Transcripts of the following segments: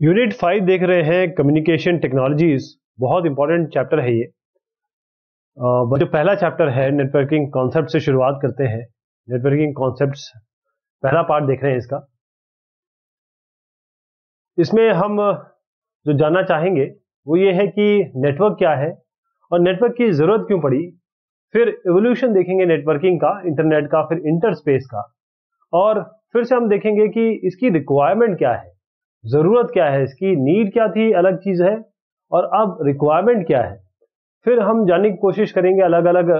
Unit five देख रहे हैं कम्युनिकेशन टेक्नोलॉजीज़ बहुत इंपॉर्टेंट चैप्टर है ये। जो पहला चैप्टर है नेटवर्किंग कॉन्सेप्ट से शुरुआत करते हैं। नेटवर्किंग कॉन्सेप्ट पहला पार्ट देख रहे हैं इसका। इसमें हम जो जानना चाहेंगे, वो ये है कि नेटवर्क क्या है और नेटवर्क की ज़रूरत क्यों पड़ी? फिर एवोल्यूशन देखेंगे नेटवर्किंग का इंटरनेट का, फिर इंटर स्पेस का। और फिर से हम देखेंगे कि इसकी रिक्वायरमेंट क्या है। ज़रूरत क्या है? इसकी नीड क्या थी? अलग चीज़ है। और अब रिक्वायरमेंट क्या है? फिर हम जानने की कोशिश करेंगे अलग अलग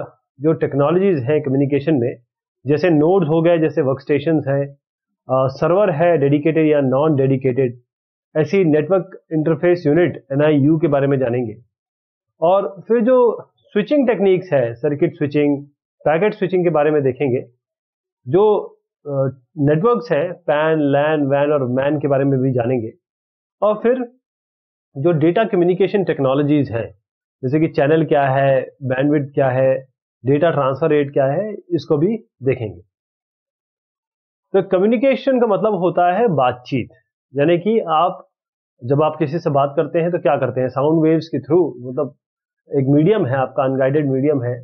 जो टेक्नोलॉजीज़ हैं कम्युनिकेशन में, जैसे नोड्स हो गए, जैसे वर्क स्टेशन है सर्वर है डेडिकेटेड या नॉन डेडिकेटेड ऐसी नेटवर्क इंटरफेस यूनिट एनआईयू के बारे में जानेंगे। और फिर जो स्विचिंग टेक्निक्स है सर्किट स्विचिंग पैकेट स्विचिंग के बारे में देखेंगे, जो नेटवर्क्स हैं पैन लैन वैन और मैन के बारे में भी जानेंगे। और फिर जो डेटा कम्युनिकेशन टेक्नोलॉजीज़ हैं, जैसे कि चैनल क्या है बैंडविड क्या है डेटा ट्रांसफ़र रेट क्या है, इसको भी देखेंगे। तो कम्युनिकेशन का मतलब होता है बातचीत, यानी कि आप जब आप किसी से बात करते हैं तो क्या करते हैं? साउंड वेव्स के थ्रू मतलब एक मीडियम है आपका अनगाइडेड मीडियम है,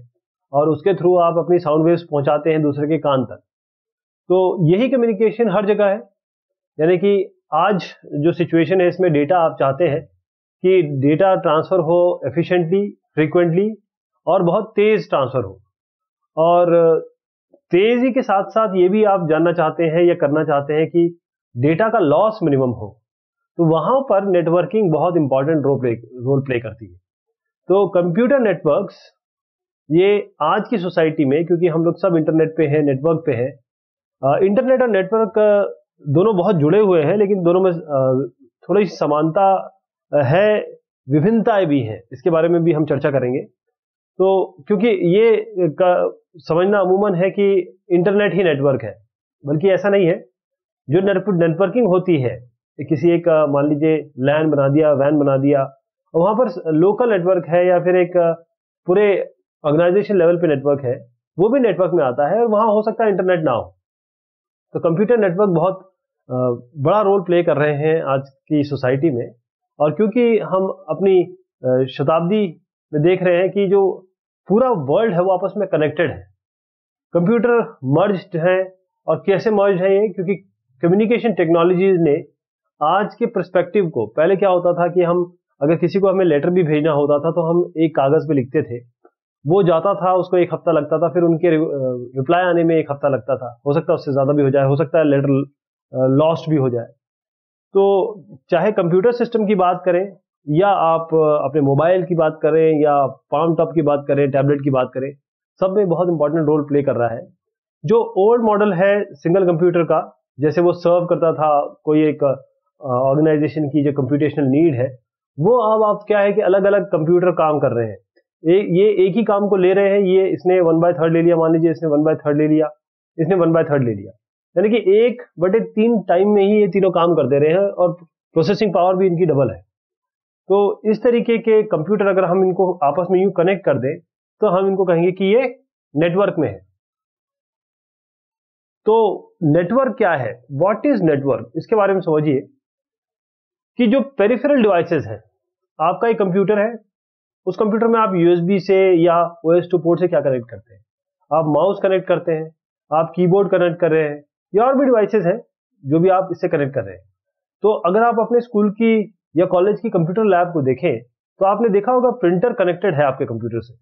और उसके थ्रू आप अपनी साउंड वेव्स पहुंचाते हैं दूसरे के कान तक। तो यही कम्युनिकेशन हर जगह है। यानी कि आज जो सिचुएशन है, इसमें डेटा आप चाहते हैं कि डेटा ट्रांसफ़र हो एफिशिएंटली फ्रीक्वेंटली और बहुत तेज ट्रांसफ़र हो। और तेज़ी के साथ साथ ये भी आप जानना चाहते हैं या करना चाहते हैं कि डेटा का लॉस मिनिमम हो। तो वहाँ पर नेटवर्किंग बहुत important role play role play करती है। तो कंप्यूटर नेटवर्क्स ये आज की सोसाइटी में, क्योंकि हम लोग सब इंटरनेट पे हैं नेटवर्क पे हैं इंटरनेट और नेटवर्क दोनों बहुत जुड़े हुए हैं, लेकिन दोनों में थोड़ी समानता है, विभिन्नताएँ भी हैं। इसके बारे में भी हम चर्चा करेंगे। तो क्योंकि ये समझना अमूमन है कि इंटरनेट ही नेटवर्क है, बल्कि ऐसा नहीं है। जो नेटवर्किंग होती है किसी एक मान लीजिए लैन बना दिया वैन बना दिया, वहाँ पर लोकल नेटवर्क है या फिर एक पूरे ऑर्गेनाइजेशन लेवल पे नेटवर्क है, वो भी नेटवर्क में आता है और वहाँ हो सकता है इंटरनेट ना हो। तो कंप्यूटर नेटवर्क बहुत बड़ा रोल प्ले कर रहे हैं आज की सोसाइटी में। और क्योंकि हम अपनी शताब्दी में देख रहे हैं कि जो पूरा वर्ल्ड है वो आपस में कनेक्टेड है। कंप्यूटर मर्ज है और कैसे मर्ज है ये? क्योंकि कम्युनिकेशन टेक्नोलॉजीज़ ने आज के परस्पेक्टिव को, पहले क्या होता था कि हम, अगर किसी को हमें लेटर भी भेजना होता था तो हम एक कागज़ पे लिखते थे। वो जाता था, उसको एक हफ़्ता लगता था, फिर उनके रिप्लाई आने में एक हफ़्ता लगता था। हो सकता है उससे ज़्यादा भी हो जाए, हो सकता है लेटर लॉस्ट भी हो जाए। तो चाहे कंप्यूटर सिस्टम की बात करें, या आप अपने मोबाइल की बात करें, या पाम टॉप की बात करें टैबलेट की बात करें, सब में बहुत इंपॉर्टेंट रोल प्ले कर रहा है। जो ओल्ड मॉडल है सिंगल कंप्यूटर का, जैसे वो सर्व करता था, कोई एक ऑर्गेनाइजेशन की जो कंप्यूटेशनल नीड है, वो अब आप क्या है कि अलग अलग कंप्यूटर काम कर रहे हैं। ए, ये एक ही काम को ले रहे हैं ये इसने वन बाय थर्ड ले लिया मान लीजिए इसने वन बाय थर्ड ले लिया इसने वन बाय थर्ड ले लिया। यानी कि एक बटे तीन टाइम में ही ये तीनों काम कर दे रहे हैं और प्रोसेसिंग पावर भी इनकी डबल है। तो इस तरीके के कंप्यूटर अगर हम इनको आपस में यूँ कनेक्ट कर दें तो हम इनको कहेंगे कि ये नेटवर्क में है। तो नेटवर्क क्या है? व्हाट इज़ नेटवर्क इसके बारे में समझिए कि जो पेरिफेरल डिवाइसेस हैं आपका एक कंप्यूटर है उस कंप्यूटर में आप यूएसबी से या ओ एस टू पोर्ट से क्या कनेक्ट करते हैं? आप माउस कनेक्ट करते हैं, आप कीबोर्ड कनेक्ट कर रहे हैं, या और भी डिवाइसेस हैं जो भी आप इससे कनेक्ट कर रहे हैं। तो अगर आप अपने स्कूल की या कॉलेज की कंप्यूटर लैब को देखें तो आपने देखा होगा प्रिंटर कनेक्टेड है आपके कंप्यूटर से,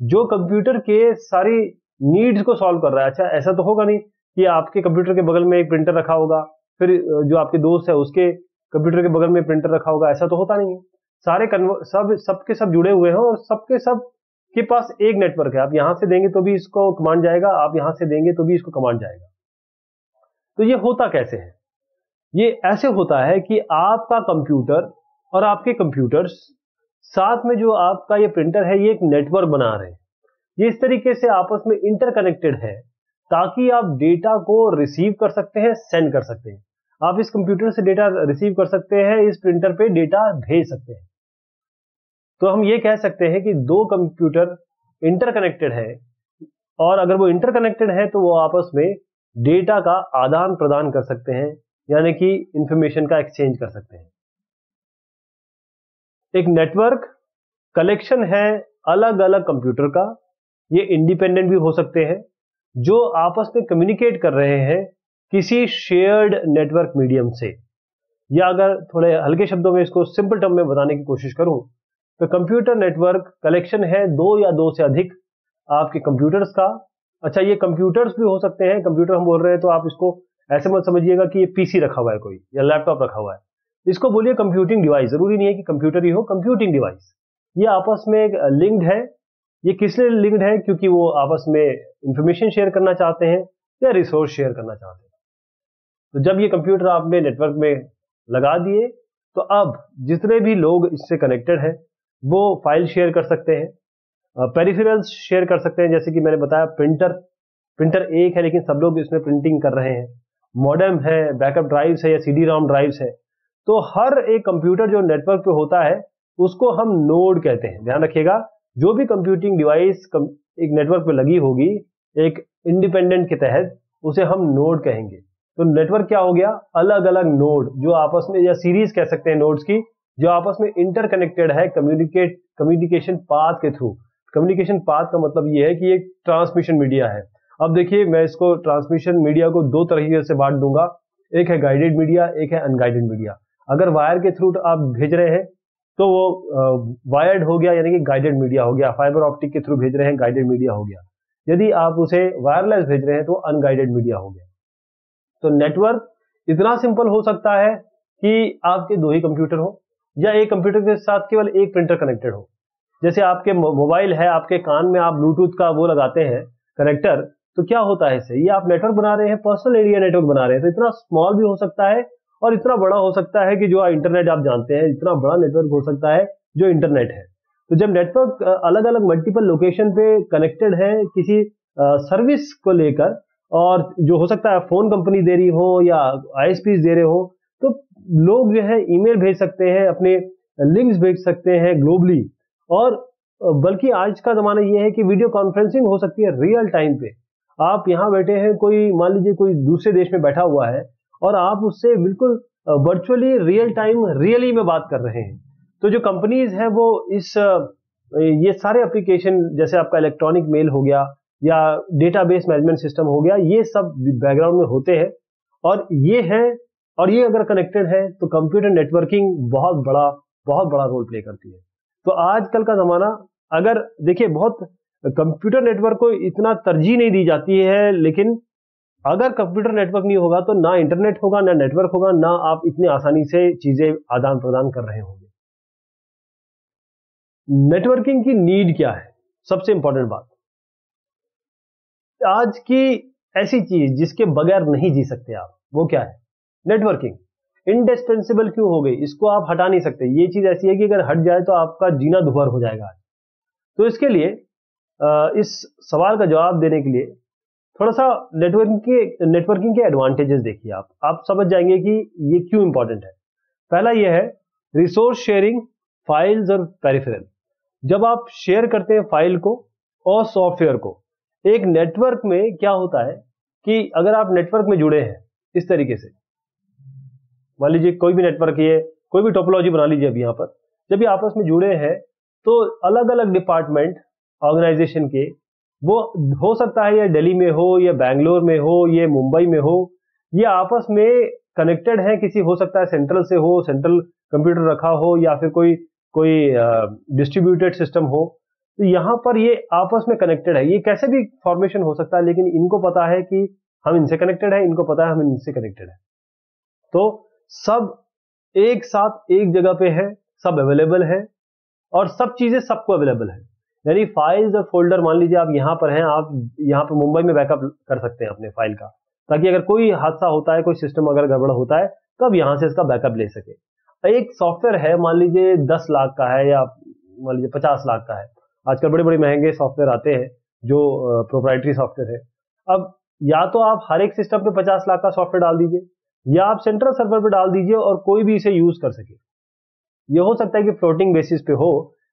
जो कंप्यूटर के सारी नीड्स को सॉल्व कर रहा है। अच्छा ऐसा तो होगा नहीं कि आपके कंप्यूटर के बगल में एक प्रिंटर रखा होगा, फिर जो आपके दोस्त है उसके कंप्यूटर के बगल में प्रिंटर रखा होगा, ऐसा तो होता नहीं है। सारे सब, सबके सब जुड़े हुए हैं और सबके सब के पास एक नेटवर्क है। आप यहाँ से देंगे तो भी इसको कमांड जाएगा, आप यहाँ से देंगे तो भी इसको कमांड जाएगा। तो ये होता कैसे है? ये ऐसे होता है कि आपका कंप्यूटर और आपके कंप्यूटर्स साथ में जो आपका ये प्रिंटर है, ये एक नेटवर्क बना रहे हैं। ये इस तरीके से आपस में इंटरकनेक्टेड है ताकि आप डेटा को रिसीव कर सकते हैं सेंड कर सकते हैं। आप इस कंप्यूटर से डेटा रिसीव कर सकते हैं, इस प्रिंटर पे डेटा भेज सकते हैं। तो हम ये कह सकते हैं कि दो कंप्यूटर इंटरकनेक्टेड है और अगर वो इंटरकनेक्टेड है तो वो आपस में डेटा का आदान प्रदान कर सकते हैं, यानी कि इंफॉर्मेशन का एक्सचेंज कर सकते हैं। एक नेटवर्क कलेक्शन है अलग अलग कंप्यूटर का, ये इंडिपेंडेंट भी हो सकते हैं, जो आपस में कम्युनिकेट कर रहे हैं किसी शेयर्ड नेटवर्क मीडियम से। या अगर थोड़े हल्के शब्दों में इसको सिंपल टर्म में बताने की कोशिश करूँ तो कंप्यूटर नेटवर्क कलेक्शन है दो या दो से अधिक आपके कंप्यूटर्स का। अच्छा ये कंप्यूटर्स भी हो सकते हैं। कंप्यूटर हम बोल रहे हैं तो आप इसको ऐसे मत समझिएगा कि ये पीसी रखा हुआ है कोई, या लैपटॉप रखा हुआ है। इसको बोलिए कंप्यूटिंग डिवाइस ज़रूरी नहीं है कि कंप्यूटर ही हो कंप्यूटिंग डिवाइस ये आपस में एक लिंक्ड है। ये किस लिए लिंक्ड है? क्योंकि वो आपस में इंफॉर्मेशन शेयर करना चाहते हैं या रिसोर्स शेयर करना चाहते हैं। तो जब ये कंप्यूटर आपने नेटवर्क में लगा दिए तो अब जितने भी लोग इससे कनेक्टेड हैं वो फ़ाइल शेयर कर सकते हैं। पेरिफेरल्स शेयर कर सकते हैं, जैसे कि मैंने बताया प्रिंटर प्रिंटर एक है, लेकिन सब लोग इसमें प्रिंटिंग कर रहे हैं। मॉडर्म है बैकअप ड्राइव्स है या सी डी रॉम ड्राइव्स है। तो हर एक कंप्यूटर जो नेटवर्क पे होता है, उसको हम नोड कहते हैं। ध्यान रखिएगा, जो भी कंप्यूटिंग डिवाइस एक नेटवर्क पे लगी होगी, एक इंडिपेंडेंट के तहत, उसे हम नोड कहेंगे। तो नेटवर्क क्या हो गया? अलग अलग नोड जो आपस में, या सीरीज़ कह सकते हैं नोड्स की जो आपस में इंटरकनेक्टेड है कम्युनिकेट कम्युनिकेशन पाथ के थ्रू कम्युनिकेशन पाथ का मतलब ये है कि एक ट्रांसमिशन मीडिया है. अब देखिए, मैं इसको ट्रांसमिशन मीडिया को दो तरीके से बांट दूँगा। एक है गाइडेड मीडिया एक है अनगाइडेड मीडिया अगर वायर के थ्रू आप भेज रहे हैं तो वो वायर्ड हो गया, यानी कि गाइडेड मीडिया हो गया। फाइबर ऑप्टिक के थ्रू भेज रहे हैं गाइडेड मीडिया हो गया। यदि आप उसे वायरलेस भेज रहे हैं तो अनगाइडेड मीडिया हो गया। तो नेटवर्क इतना सिंपल हो सकता है कि आपके दो ही कंप्यूटर हो। या एक कंप्यूटर के साथ केवल एक प्रिंटर कनेक्टेड हो। जैसे आपके मोबाइल है, आपके कान में आप ब्लूटूथ का वो लगाते हैं कनेक्टर तो क्या होता है इससे? ये आप नेटवर्क बना रहे हैं पर्सनल एरिया नेटवर्क बना रहे हैं तो इतना स्मॉल भी हो सकता है और इतना बड़ा हो सकता है कि जो इंटरनेट आप जानते हैं, इतना बड़ा नेटवर्क हो सकता है जो इंटरनेट है। तो जब नेटवर्क अलग अलग मल्टीपल लोकेशन पे कनेक्टेड है किसी सर्विस को लेकर और जो हो सकता है फ़ोन कंपनी दे रही हो या आईएसपी दे रहे हो तो लोग जो है ईमेल भेज सकते हैं, अपने लिंक्स भेज सकते हैं ग्लोबली। और बल्कि आज का जमाना ये है कि वीडियो कॉन्फ्रेंसिंग हो सकती है रियल टाइम पे। आप यहाँ बैठे हैं, कोई, मान लीजिए कोई दूसरे देश में बैठा हुआ है, और आप उससे बिल्कुल वर्चुअली रियल टाइम रियली में बात कर रहे हैं। तो जो कंपनीज़ हैं वो इस ये सारे एप्लीकेशन जैसे आपका इलेक्ट्रॉनिक मेल हो गया, या डेटाबेस मैनेजमेंट सिस्टम हो गया, ये सब बैकग्राउंड में होते हैं। और ये है और ये अगर कनेक्टेड है तो कंप्यूटर नेटवर्किंग बहुत बड़ा बहुत बड़ा रोल प्ले करती है। तो आजकल का जमाना, अगर देखिए, बहुत कंप्यूटर नेटवर्क को इतना तरजीह नहीं दी जाती है, लेकिन अगर कंप्यूटर नेटवर्क नहीं होगा तो ना इंटरनेट होगा, ना नेटवर्क होगा, ना आप इतनी आसानी से चीज़ें आदान प्रदान कर रहे होंगे। नेटवर्किंग की नीड क्या है? सबसे इंपॉर्टेंट बात। आज की ऐसी चीज़ जिसके बगैर नहीं जी सकते आप, वो क्या है? नेटवर्किंग। इंडिस्पेंसिबल क्यों हो गई? इसको आप हटा नहीं सकते। ये चीज़ ऐसी है कि अगर हट जाए तो आपका जीना दुभर हो जाएगा। तो इसके लिए इस सवाल का जवाब देने के लिए थोड़ा सा नेटवर्किंग के नेटवर्किंग के एडवांटेजेस देखिए आप। आप समझ जाएँगे कि ये क्यों इंपॉर्टेंट है। पहला ये है रिसोर्स शेयरिंग फाइल्स और पेरिफेरल जब आप शेयर करते हैं फ़ाइल को और सॉफ्टवेयर को, एक नेटवर्क में क्या होता है कि अगर आप नेटवर्क में जुड़े हैं, इस तरीके से मान लीजिए कोई भी नेटवर्क ये कोई भी टोपोलॉजी बना लीजिए अभी यहाँ पर। जब ये आपस में जुड़े हैं तो अलग अलग डिपार्टमेंट ऑर्गेनाइजेशन के, वो हो सकता है ये दिल्ली में हो, या बैंगलोर में हो, ये मुंबई में हो, ये आपस में कनेक्टेड है, किसी हो सकता है सेंट्रल से हो सेंट्रल कंप्यूटर रखा हो, या फिर कोई कोई डिस्ट्रीब्यूटेड सिस्टम हो। तो यहाँ पर ये आपस में कनेक्टेड है। ये कैसे भी फॉर्मेशन हो सकता है, लेकिन इनको पता है कि हम इनसे कनेक्टेड है, इनको पता है हम इनसे कनेक्टेड है। तो सब एक साथ एक जगह पे है, सब अवेलेबल है और सब चीज़ें सबको अवेलेबल है। यानी फाइल्स और फोल्डर मान लीजिए आप यहाँ पर हैं, आप यहाँ पर मुंबई में बैकअप कर सकते हैं अपने फ़ाइल का। ताकि अगर कोई हादसा होता है, कोई सिस्टम अगर गड़बड़ होता है तो आप यहाँ से इसका बैकअप ले सके। एक सॉफ्टवेयर है, मान लीजिए दस लाख का है या मान लीजिए पचास लाख का है। आजकल बड़े बड़े महँगे सॉफ्टवेयर आते हैं, जो प्रोप्राइटरी सॉफ्टवेयर है। अब या तो आप हर एक सिस्टम पे पचास लाख का सॉफ्टवेयर डाल दीजिए। या आप सेंट्रल सर्वर पर डाल दीजिए और कोई भी इसे यूज़ कर सके। ये हो सकता है कि फ्लोटिंग बेसिस पे हो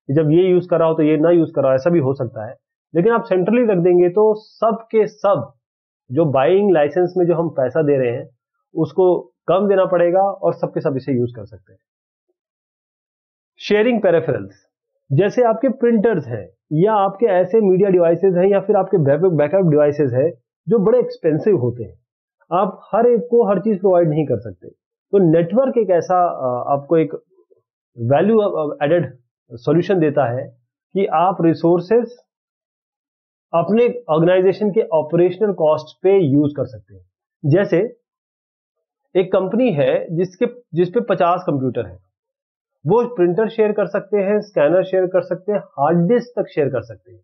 जब ये यूज़ कर रहा हो तो ये ना यूज़ कर रहा हो, ऐसा भी हो सकता है। लेकिन आप सेंट्रली रख देंगे तो सब के सब जो बाइंग लाइसेंस में जो हम पैसा दे रहे हैं, उसको कम देना पड़ेगा और सबके सब इसे यूज़ कर सकते हैं। शेयरिंग पेरेफरल्स जैसे आपके प्रिंटर्स हैं, या आपके ऐसे मीडिया डिवाइसेस हैं, या फिर आपके बैकअप डिवाइसेस हैं, जो बड़े एक्सपेंसिव होते हैं। आप हर एक को हर चीज़ प्रोवाइड नहीं कर सकते। तो नेटवर्क एक ऐसा आपको एक वैल्यू एडेड सॉल्यूशन देता है कि आप रिसोर्सेस अपने ऑर्गेनाइजेशन के ऑपरेशनल कॉस्ट पे यूज़ कर सकते हैं। जैसे, एक कंपनी है जिसके जिसपे 50 कंप्यूटर है। वो प्रिंटर शेयर कर सकते हैं स्कैनर शेयर कर सकते हैं हार्ड डिस्क तक शेयर कर सकते हैं।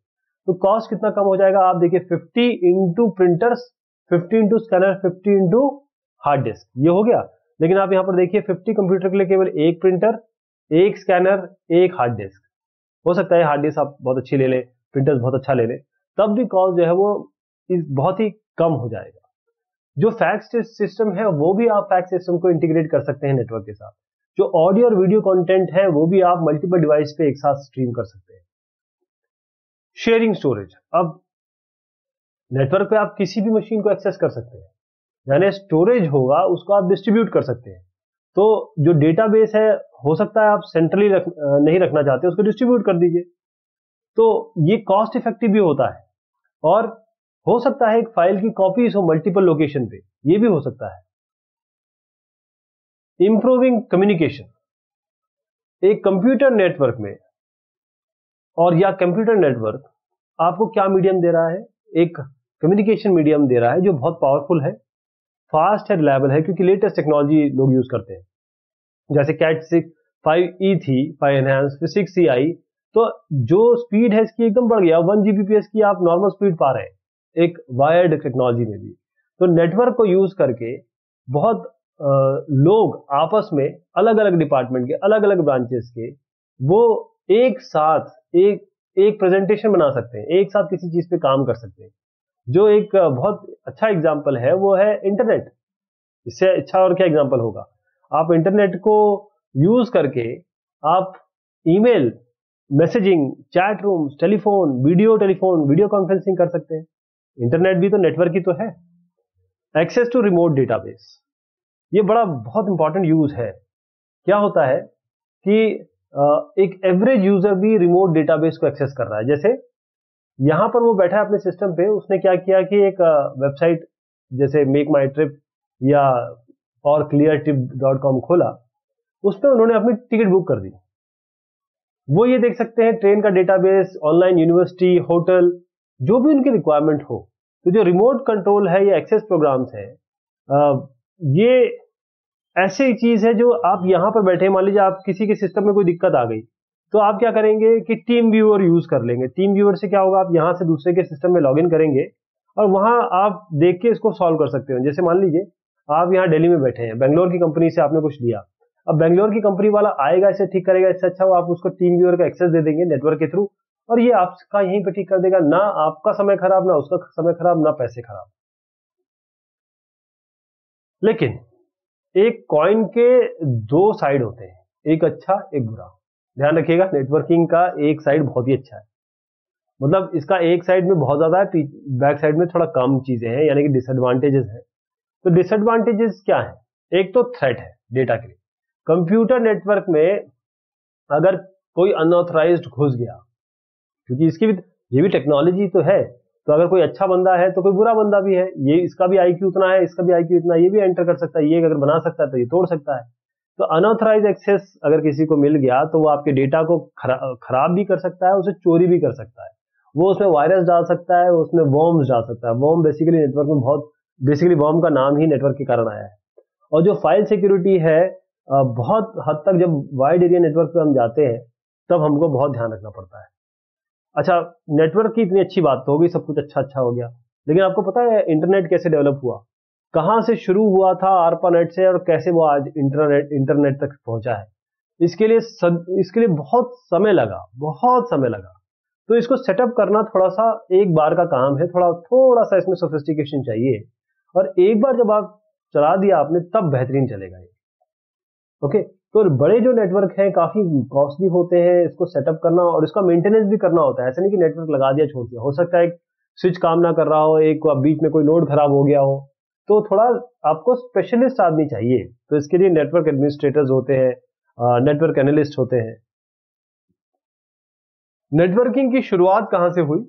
तो कॉस्ट कितना कम हो जाएगा? आप देखिए 50 into printers 50 into scanner 50 into hard disk ये हो गया। लेकिन आप यहाँ पर देखिए 50 कंप्यूटर के लिए केवल एक प्रिंटर एक स्कैनर एक हार्ड डिस्क हो सकता है हार्ड डिस्क आप बहुत अच्छी ले लें प्रिंटर बहुत अच्छा ले लें। तब भी कॉस्ट जो है वो बहुत ही कम हो जाएगा। जो फैक्स सिस्टम है, वो भी आप फैक्स सिस्टम को इंटीग्रेट कर सकते हैं नेटवर्क के साथ। जो ऑडियो और वीडियो कंटेंट है, वो भी आप मल्टीपल डिवाइस पे एक साथ स्ट्रीम कर सकते हैं। शेयरिंग स्टोरेज अब नेटवर्क पे आप किसी भी मशीन को एक्सेस कर सकते हैं। यानी स्टोरेज होगा उसको आप डिस्ट्रीब्यूट कर सकते हैं। तो जो डेटाबेस है हो सकता है आप सेंट्रली रख, नहीं रखना चाहते उसको डिस्ट्रीब्यूट कर दीजिए। तो ये कॉस्ट इफ़ेक्टिव भी होता है। और हो सकता है एक फ़ाइल की कॉपीज हो मल्टीपल लोकेशन पे ये भी हो सकता है। Improving communication. एक कंप्यूटर नेटवर्क में और या कंप्यूटर नेटवर्क आपको क्या मीडियम दे रहा है? एक कम्युनिकेशन मीडियम दे रहा है, जो बहुत पावरफुल है फास्ट है रिलायबल है, क्योंकि लेटेस्ट टेक्नोलॉजी लोग यूज़ करते हैं। जैसे कैट सिक्स फाइव ई थी फाइव एनहेंस फिर सिक्स सी आई तो जो स्पीड है इसकी एकदम बढ़ गया। वन जीबीपीएस की आप नॉर्मल स्पीड पा रहे हैं, एक वायर्ड टेक्नोलॉजी में भी। तो नेटवर्क को यूज़ करके बहुत लोग आपस में अलग अलग डिपार्टमेंट के अलग अलग ब्रांचेस के, वो एक साथ, एक एक प्रेजेंटेशन बना सकते हैं, एक साथ किसी चीज़ पे काम कर सकते हैं। जो एक बहुत अच्छा एग्ज़ाम्पल है, वो है इंटरनेट इससे अच्छा और क्या एग्ज़ाम्पल होगा? आप इंटरनेट को यूज़ करके आप email messaging chat room telephone video telephone video conferencing कर सकते हैं। इंटरनेट भी तो नेटवर्क ही तो है। एक्सेस टू रिमोट डेटाबेस ये बड़ा बहुत इंपॉर्टेंट यूज़ है। क्या होता है कि एक एवरेज यूज़र भी रिमोट डेटाबेस को एक्सेस कर रहा है। जैसे यहाँ पर वो बैठा है अपने सिस्टम पे, उसने क्या किया कि एक वेबसाइट जैसे मेक माई ट्रिप या और क्लियर टिप डॉट कॉम खोला, उस पर उन्होंने अपनी टिकट बुक कर दी। वो ये देख सकते हैं ट्रेन का डेटाबेस ऑनलाइन यूनिवर्सिटी होटल जो भी उनकी रिक्वायरमेंट हो तो जो रिमोट कंट्रोल है या एक्सेस प्रोग्राम्स है ये ऐसी चीज़ है जो आप यहाँ पर बैठे, मान लीजिए आप किसी के सिस्टम में कोई दिक्कत आ गई तो आप क्या करेंगे कि टीम व्यूअर यूज़ कर लेंगे। टीम व्यूअर से क्या होगा? आप यहाँ से दूसरे के सिस्टम में लॉग करेंगे और वहाँ आप देख के इसको सॉल्व कर सकते हो। जैसे मान लीजिए, आप यहाँ दिल्ली में बैठे हैं बेंगलोर की कंपनी से आपने कुछ लिया। अब बेंगलोर की कंपनी वाला आएगा, इसे ठीक करेगा, इससे अच्छा वो आप उसको टीम व्यूअर का एक्सेस दे देंगे नेटवर्क के थ्रू और ये आपका यहीं पे ठीक कर देगा। ना आपका समय खराब, ना उसका समय खराब, ना पैसे खराब। लेकिन एक कॉइन के दो साइड होते हैं, एक अच्छा एक बुरा। ध्यान रखिएगा नेटवर्किंग का एक साइड बहुत ही अच्छा है। मतलब इसका एक साइड में बहुत ज़्यादा है बैक साइड में थोड़ा कम चीज़ें हैं, यानी कि डिसएडवांटेजेस है। तो डिसएडवांटेजेस क्या है? एक तो थ्रेट है डेटा के लिए। कंप्यूटर नेटवर्क में अगर कोई अनऑथराइज घुस गया, क्योंकि इसकी भी, ये भी टेक्नोलॉजी तो है तो अगर कोई अच्छा बंदा है तो कोई बुरा बंदा भी है, ये इसका भी आईक्यू उतना है, इसका भी आईक्यू इतना ये भी एंटर कर सकता है, ये अगर बना सकता है तो ये तोड़ सकता है। तो अनऑथराइज एक्सेस अगर किसी को मिल गया तो वो आपके डेटा को खरा, खराब भी कर सकता है उसे चोरी भी कर सकता है। वो उसमें वायरस डाल सकता है उसमें वॉर्म्स डाल सकता है। वॉर्म बेसिकली नेटवर्क में बहुत बेसिकली वॉर्म का नाम ही नेटवर्क के कारण आया है। और जो फ़ाइल सिक्योरिटी है बहुत हद तक जब वाइड एरिया नेटवर्क पर हम जाते हैं तब हमको बहुत ध्यान रखना पड़ता है। अच्छा नेटवर्क की इतनी अच्छी बात तो होगी सब कुछ अच्छा अच्छा हो गया। लेकिन आपको पता है इंटरनेट कैसे डेवलप हुआ? कहाँ से शुरू हुआ था आरपानेट से और कैसे वो आज इंटरनेट इंटरनेट तक पहुँचा है। इसके लिए सद, इसके लिए बहुत समय लगा बहुत समय लगा। तो इसको सेटअप करना थोड़ा सा एक बार का काम है थोड़ा थोड़ा सा इसमें सोफिस्टिकेशन चाहिए। और एक बार जब आप चला दिया आपने तब बेहतरीन चलेगा ये। ओके तो बड़े जो नेटवर्क हैं काफ़ी कॉस्टली होते हैं इसको सेटअप करना और इसका मेंटेनेंस भी करना होता है। ऐसा नहीं कि नेटवर्क लगा दिया छोड़ दिया। हो सकता है एक स्विच काम ना कर रहा हो एक बीच में कोई नोड खराब हो गया हो। तो थोड़ा आपको स्पेशलिस्ट आदमी चाहिए। तो इसके लिए नेटवर्क एडमिनिस्ट्रेटर्स होते हैं नेटवर्क एनालिस्ट होते हैं। नेटवर्किंग की शुरुआत कहाँ से हुई?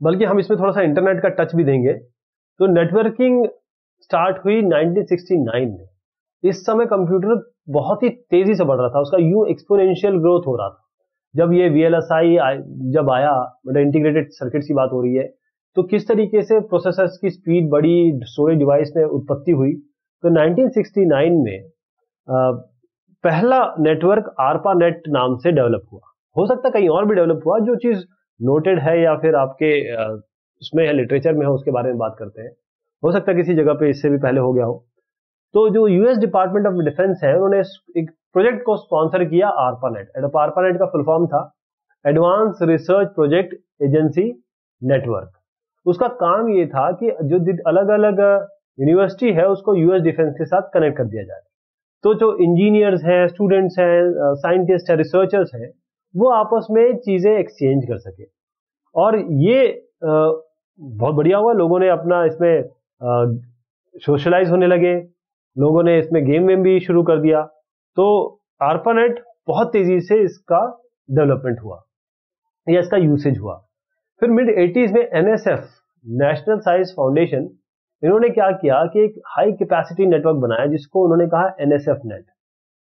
बल्कि हम इसमें थोड़ा सा इंटरनेट का टच भी देंगे। तो नेटवर्किंग स्टार्ट हुई 1969 में। इस समय कंप्यूटर बहुत ही तेज़ी से बढ़ रहा था। उसका यू एक्सपोनेंशियल ग्रोथ हो रहा था। जब ये वीएलएसआई जब आया मतलब इंटीग्रेटेड सर्किट की बात हो रही है तो किस तरीके से प्रोसेसर्स की स्पीड बड़ी स्टोरेज डिवाइस में उत्पत्ति हुई? तो 1969 में पहला नेटवर्क आरपा नेट नाम से डेवलप हुआ। हो सकता है कहीं और भी डेवलप हुआ, जो चीज़ नोटेड है या फिर आपके उसमें है लिटरेचर में है, उसके बारे में बात करते हैं। हो सकता है किसी जगह पे इससे भी पहले हो गया हो। तो जो यूएस डिपार्टमेंट ऑफ़ डिफेंस है, उन्होंने एक प्रोजेक्ट को स्पॉन्सर किया आरपानेट आरपानेट का फुल फॉर्म था। Advance research project agency network उसका काम ये था कि जो अलग अलग यूनिवर्सिटी है, उसको यूएस डिफेंस के साथ कनेक्ट कर दिया जाए। तो जो इंजीनियर्स हैं स्टूडेंट्स हैं साइंटिस्ट हैं रिसर्चर्स हैं, वो आपस में चीज़ें एक्सचेंज कर सके। और ये बहुत बढ़िया हुआ। लोगों ने अपना इसमें सोशलाइज होने लगे। लोगों ने इसमें गेम वेम भी शुरू कर दिया। तो आरपानेट बहुत तेज़ी से इसका डेवलपमेंट हुआ। या इसका यूसेज हुआ। फिर मिड एटीज में एनएसएफ नेशनल साइंस फाउंडेशन इन्होंने क्या किया कि एक हाई कैपेसिटी नेटवर्क बनाया जिसको उन्होंने कहा एनएसएफ नेट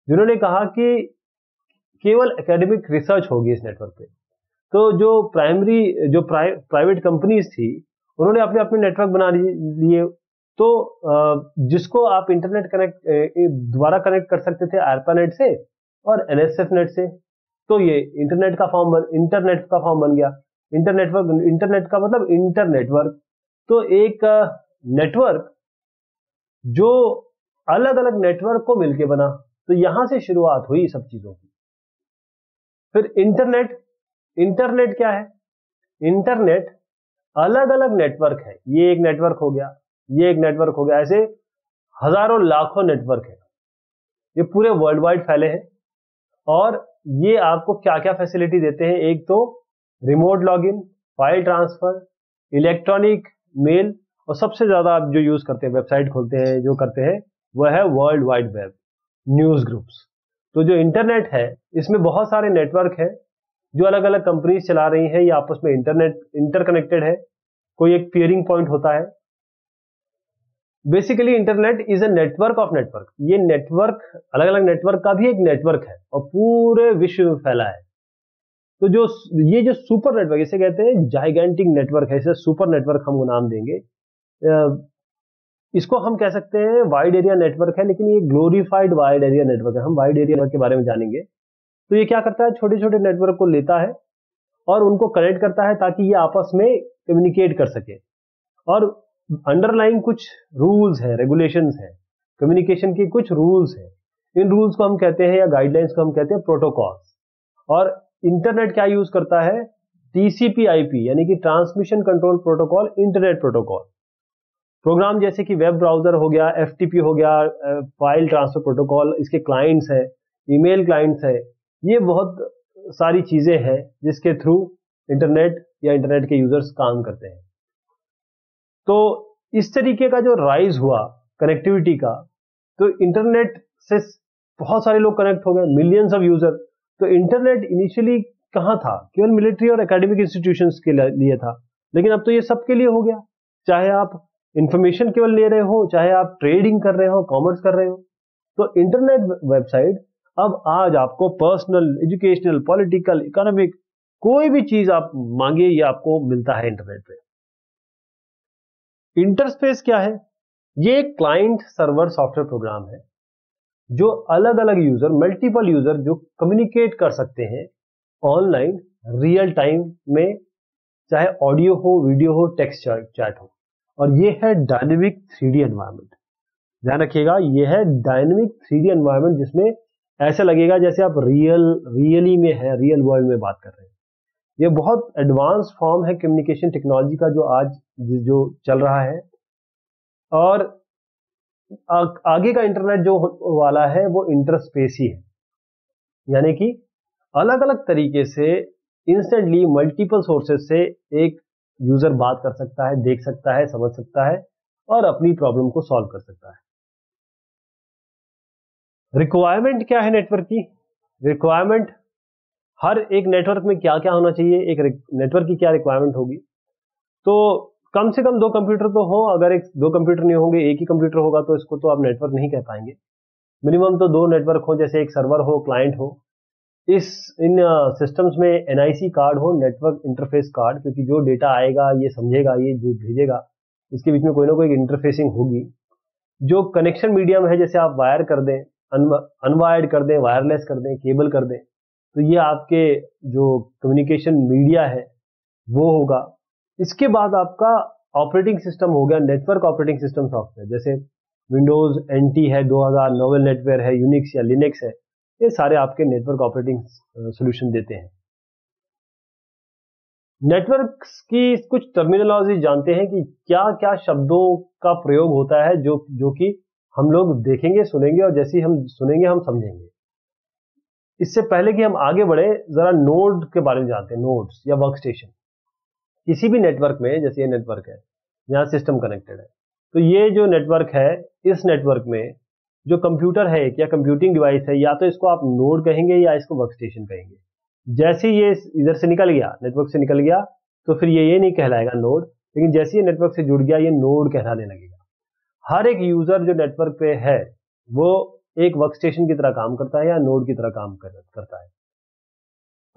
जिन्होंने कहा कि केवल एकेडमिक रिसर्च होगी इस नेटवर्क पे। तो जो प्राइमरी जो प्राइवेट कंपनीज़ थी, उन्होंने अपने अपने नेटवर्क बना लिए। तो जिसको आप इंटरनेट कनेक्ट द्वारा कनेक्ट कर सकते थे आरपानेट से और एनएसएफ नेट से। तो ये इंटरनेट का फॉर्म बन इंटरनेट का फॉर्म बन गया। इंटरनेटवर्क इंटरनेट का मतलब इंटरनेटवर्क तो एक नेटवर्क जो अलग अलग नेटवर्क को मिलके बना तो यहाँ से शुरुआत हुई सब चीज़ों की। फिर इंटरनेट इंटरनेट क्या है? इंटरनेट अलग अलग नेटवर्क है। ये एक नेटवर्क हो गया, ये एक नेटवर्क हो गया, ऐसे हज़ारों लाखों नेटवर्क है। ये पूरे वर्ल्ड वाइड फैले हैं और ये आपको क्या क्या फैसिलिटी देते हैं? एक तो remote login file transfer electronic mail और सबसे ज़्यादा आप जो यूज़ करते हैं वेबसाइट खोलते हैं, जो करते हैं, वह है world wide web news groups तो जो इंटरनेट है, इसमें बहुत सारे नेटवर्क है, जो अलग अलग कंपनीज़ चला रही हैं, ये आपस में इंटरनेट इंटरकनेक्टेड है, कोई एक पियरिंग पॉइंट होता है। Basically internet is a network of network ये नेटवर्क अलग अलग नेटवर्क का भी एक नेटवर्क है, और पूरे विश्व में फैला है। तो जो ये जो सुपर नेटवर्क, इसे कहते हैं जाइगेंटिक नेटवर्क है, इसे सुपर नेटवर्क हम नाम देंगे। इसको हम कह सकते हैं वाइड एरिया नेटवर्क है, लेकिन ये ग्लोरीफाइड वाइड एरिया नेटवर्क है। हम वाइड एरिया के बारे में जानेंगे। तो ये क्या करता है? छोटे छोटे नेटवर्क को लेता है और उनको कनेक्ट करता है ताकि ये आपस में कम्युनिकेट कर सके। और अंडरलाइन कुछ रूल्स है रेगुलेशन है। कम्युनिकेशन के कुछ रूल्स है। इन रूल्स को हम कहते हैं या गाइडलाइंस को हम कहते हैं प्रोटोकॉल्स और इंटरनेट क्या यूज़ करता है? टीसीपी आईपी, यानी कि transmission control protocol, internet protocol. Program जैसे कि वेब ब्राउज़र हो गया एफ़ हो गया फ़ाइल ट्रांसफ़र प्रोटोकॉल, इसके क्लाइंट्स है, ईमेल क्लाइंट्स है, ये बहुत सारी चीज़ें हैं जिसके थ्रू इंटरनेट या इंटरनेट के यूज़र्स काम करते हैं। तो इस तरीके का जो राइज हुआ कनेक्टिविटी का तो इंटरनेट से बहुत सारे लोग कनेक्ट हो गए, मिलियंस ऑफ़ यूज़र तो इंटरनेट इनिशियली कहाँ था? केवल मिलिट्री और एकेडमिक इंस्टीट्यूशन के लिए था। लेकिन अब तो ये सबके लिए हो गया। चाहे आप इंफॉर्मेशन केवल ले रहे हो, चाहे आप ट्रेडिंग कर रहे हो कॉमर्स कर रहे हो तो इंटरनेट वेबसाइट अब आज आपको पर्सनल एजुकेशनल पॉलिटिकल इकोनॉमिक कोई भी चीज़ आप मांगे ये आपको मिलता है इंटरनेट पे। इंटरस्पेस क्या है? ये क्लाइंट सर्वर सॉफ्टवेयर प्रोग्राम है। जो अलग अलग यूज़र मल्टीपल यूज़र जो कम्युनिकेट कर सकते हैं ऑनलाइन रियल टाइम में, चाहे ऑडियो हो वीडियो हो टेक्स्ट चैट हो। और ये है डायनेमिक थ्री डी एनवायरमेंट ध्यान रखिएगा, ये है डायनेमिक थ्री डी एनवायरमेंट जिसमें ऐसा लगेगा जैसे आप रियल रियली में है रियल वर्ल्ड में बात कर रहे हैं। ये बहुत एडवांस फॉर्म है कम्युनिकेशन टेक्नोलॉजी का जो आज, जो चल रहा है। और आगे का इंटरनेट जो वाला है, वो इंटरस्पेस ही। है यानी कि अलग अलग तरीके से इंस्टेंटली मल्टीपल सोर्सेज से एक यूज़र बात कर सकता है, देख सकता है, समझ सकता है और अपनी प्रॉब्लम को सॉल्व कर सकता है। रिक्वायरमेंट क्या है नेटवर्क की? रिक्वायरमेंट हर एक नेटवर्क में क्या क्या होना चाहिए? एक नेटवर्क की क्या रिक्वायरमेंट होगी? तो कम से कम दो कंप्यूटर तो हो, अगर एक, दो कंप्यूटर नहीं होंगे, एक ही कंप्यूटर होगा तो इसको तो आप नेटवर्क नहीं कह पाएँगे। मिनिमम तो दो नेटवर्क हो, जैसे एक सर्वर हो क्लाइंट हो। इस, इन सिस्टम्स में एनआईसी कार्ड हो नेटवर्क इंटरफेस कार्ड क्योंकि जो डेटा आएगा, ये समझेगा, ये जो भेजेगा, इसके बीच में कोई ना कोई इंटरफेसिंग होगी। जो कनेक्शन मीडियम है, जैसे आप वायर कर दें अनवायर्ड कर दें वायरलेस कर दें केबल कर दें तो ये आपके जो कम्युनिकेशन मीडिया है, वो होगा। इसके बाद आपका ऑपरेटिंग सिस्टम हो गया, नेटवर्क ऑपरेटिंग सिस्टम सॉफ्टवेयर। जैसे विंडोज़ एनटी है 2000 नोवेल नेटवेयर है यूनिक्स या लिनक्स है, ये सारे आपके नेटवर्क ऑपरेटिंग सोल्यूशन देते हैं। नेटवर्क की कुछ टर्मिनोलॉजी जानते हैं कि क्या क्या शब्दों का प्रयोग होता है, जो जो कि हम लोग देखेंगे, सुनेंगे और जैसे हम सुनेंगे, हम समझेंगे। इससे पहले कि हम आगे बढ़े, जरा नोड के बारे में जानते हैं नोड्स या वर्क स्टेशन किसी भी नेटवर्क में जैसे ये नेटवर्क है यहाँ सिस्टम कनेक्टेड है। तो ये जो नेटवर्क है इस नेटवर्क में जो कंप्यूटर है या कंप्यूटिंग डिवाइस है या तो इसको आप नोड कहेंगे या इसको वर्क स्टेशन कहेंगे। जैसे ये इधर से निकल गया नेटवर्क से निकल गया तो फिर ये ये नहीं कहलाएगा नोड लेकिन जैसे ये नेटवर्क से जुड़ गया ये नोड कहलाने लगेगा। हर एक यूज़र जो नेटवर्क पे है वो एक वर्क स्टेशन की तरह काम करता है या नोड की तरह काम कर, करता है।